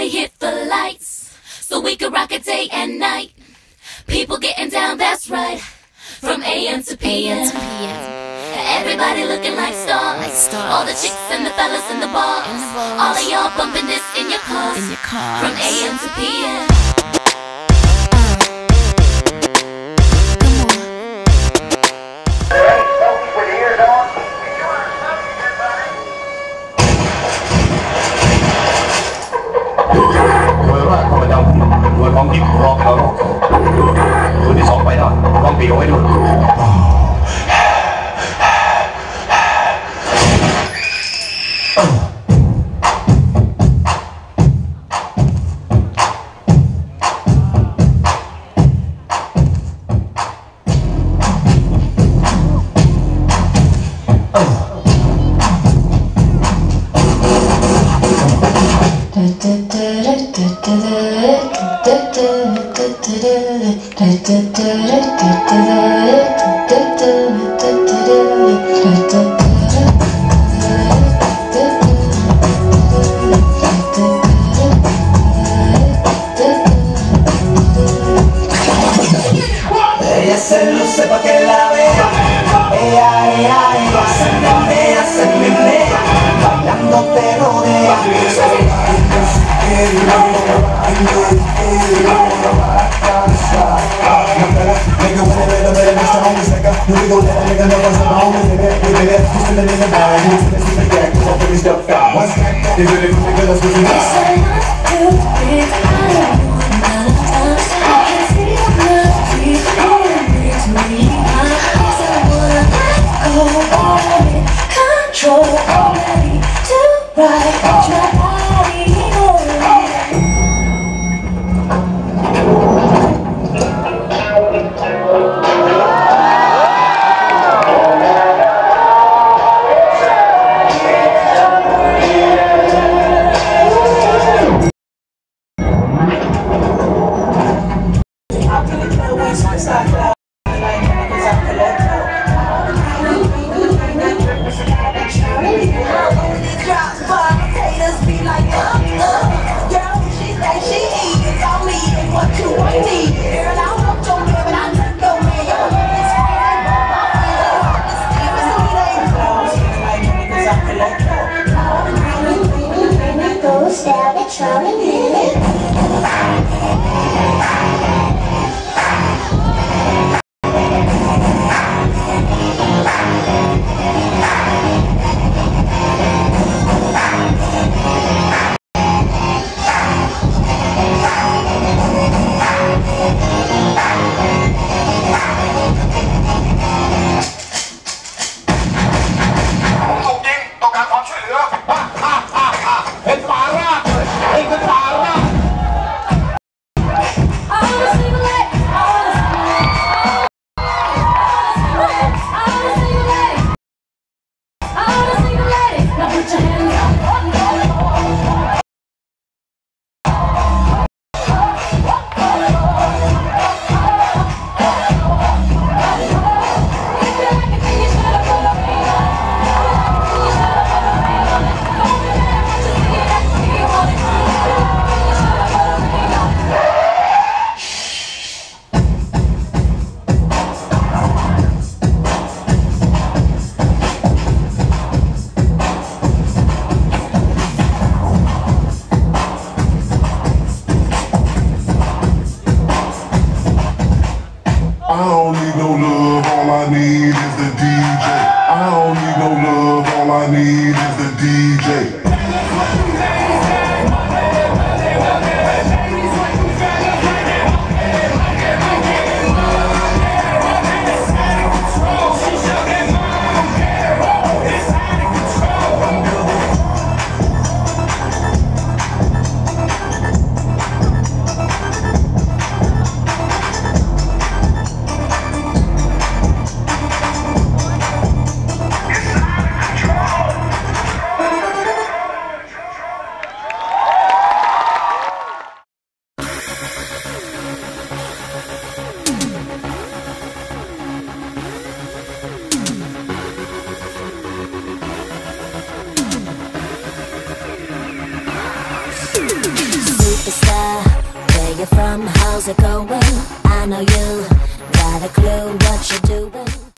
Everybody hit the lights so we can rock it day and night. People getting down, that's right. From AM to PM. AM to PM. Everybody looking like stars. Like stars. All the chicks and the fellas in the bars. In the bars. All of y'all bumping this in your cars. In your cars. From AM to PM. Se luce pa' que la vea. Ella, ella, ella se menea, se menea. Bailando te rodea. Control I love, all I need is the DJ. superstar. Where you from, how's it going? I know you got a clue what you're doing.